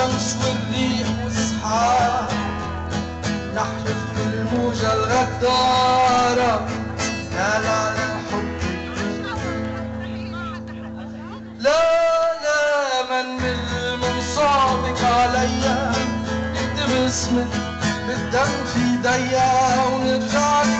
الشمس والريح والسحاب نحلف بالموجة الغدارة لا لا لا حب لا لا من مل من صعبك عليا نكتب اسمك بالدم في ايديا ونرجع لك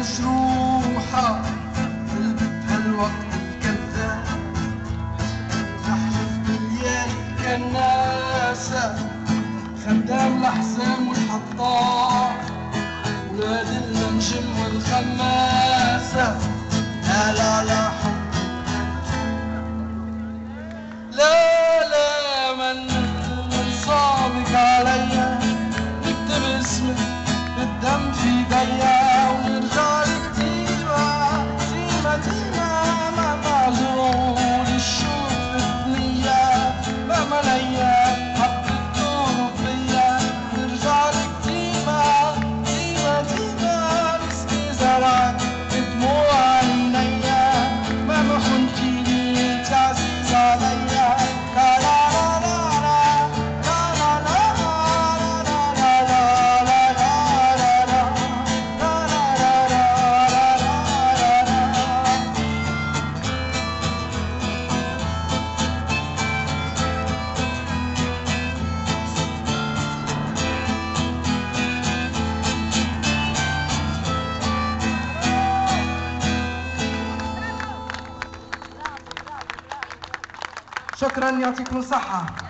المجروحة قلبت هالوقت الكذاب. نحلف بالليالي الكناسة خدام الأحزام والحطام ولاد المنجم والخماسة. لا لا لا لا لا من من صابك عليا نكتب اسمك. Yeah. شكرا يعطيكم الصحة.